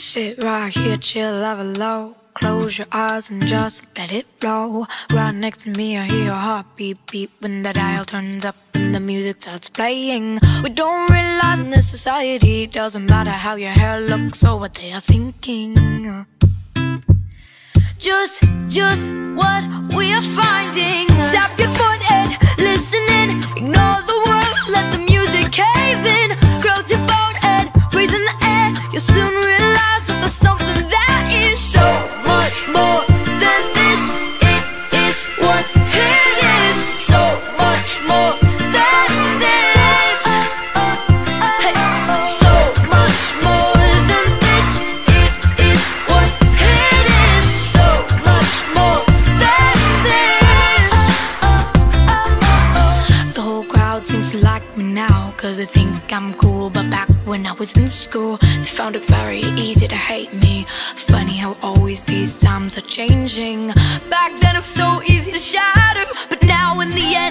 Sit right here, chill, level low. Close your eyes and just let it flow. Right next to me, I hear your heartbeat beat when the dial turns up and the music starts playing. We don't realize in this society, doesn't matter how your hair looks or what they are thinking. Just, just what crowd seems to like me now Cause they think I'm cool. But back when I was in school They found it very easy to hate me. Funny how always these times are changing. Back then it was so easy to shadow But now in the end